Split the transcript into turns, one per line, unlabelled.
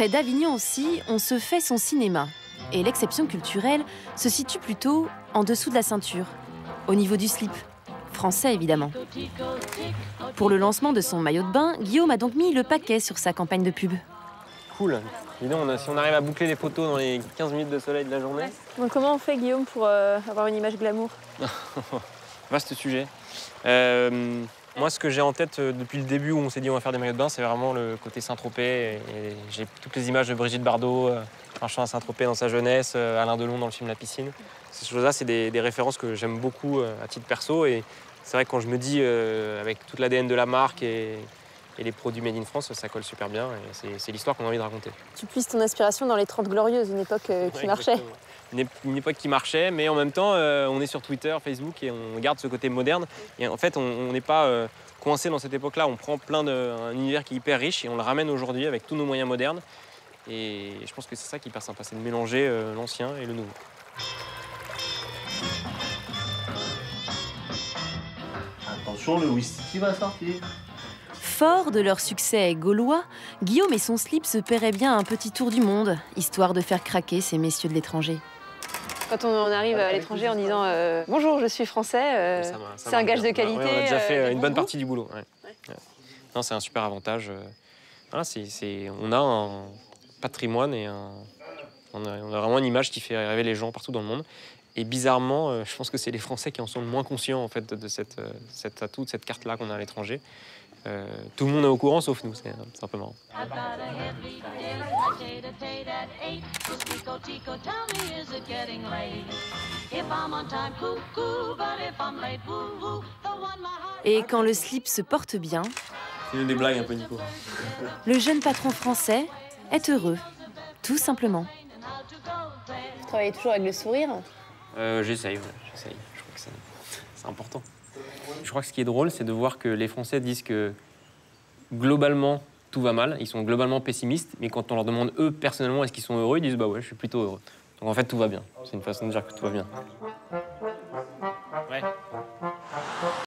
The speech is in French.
Près d'Avignon aussi, on se fait son cinéma. Et l'exception culturelle se situe plutôt en dessous de la ceinture, au niveau du slip. Français évidemment. Pour le lancement de son maillot de bain, Guillaume a donc mis le paquet sur sa campagne de pub.
Cool. Dis donc, on a- si on arrive à boucler les photos dans les 15 minutes de soleil de la journée,
Donc comment on fait Guillaume pour euh, avoir une image glamour?
Vaste sujet. Euh, moi, ce que j'ai en tête euh, depuis le début où on s'est dit on va faire des maillots de bain, c'est vraiment le côté Saint-Tropez. J'ai toutes les images de Brigitte Bardot euh, marchant à Saint-Tropez dans sa jeunesse, euh, Alain Delon dans le film La piscine. Ces choses-là, c'est des, références que j'aime beaucoup à titre perso. Et c'est vrai que quand je me dis, avec toute l'ADN de la marque et, et les produits made in France, ça colle super bien. Et c'est- c'est l'histoire qu'on a envie de raconter.
Tu puisses ton inspiration dans les 30 glorieuses, une époque euh, qui
Ouais,
marchait.
Une, ép- une époque qui marchait, mais en même temps, euh, on est sur Twitter, Facebook et on garde ce côté moderne. Et en fait, on n'est pas euh, coincé dans cette époque-là. On prend plein de, un univers qui est hyper riche et on le ramène aujourd'hui avec tous nos moyens modernes. Et je pense que c'est ça qui est hyper sympa, c'est de mélanger euh, l'ancien et le nouveau.
Attention, le whisky va sortir.
Fort de leur succès gaulois, Guillaume et son slip se paieraient bien un petit tour du monde, histoire de faire craquer ces messieurs de l'étranger.
Quand on arrive à l'étranger en disant euh, bonjour, je suis français, euh, c'est un gage
bien.
de qualité.
Ouais, on a déjà fait
euh, de
une
bon
bonne
goût.
partie du boulot. ouais. Ouais. Non, c'est un super avantage. on a un patrimoine et un- on, a, on a vraiment une image qui fait rêver les gens partout dans le monde. Et bizarrement, je pense que c'est les Français qui en sont le moins conscients en fait de, cette, cet atout, de cette carte-là qu'on a à l'étranger. Euh, tout le monde est au courant sauf nous, c'est un peu marrant.
Et quand le slip se porte bien,
C'est une des blagues un peu Nico.
le jeune patron français est heureux, tout simplement.
Vous travaillez toujours avec le sourire.
Euh, j'essaye, ouais, j'essaye. Je crois que c'est important. Je crois que ce qui est drôle, c'est de voir que les Français disent que globalement tout va mal, ils sont globalement pessimistes, mais quand on leur demande eux personnellement est-ce qu'ils sont heureux, ils disent bah ouais, je suis plutôt heureux. Donc en fait tout va bien. C'est une façon de dire que tout va bien. Ouais.